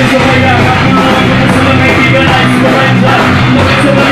Semuanya, kamu semangat di balas, semangat, semangat.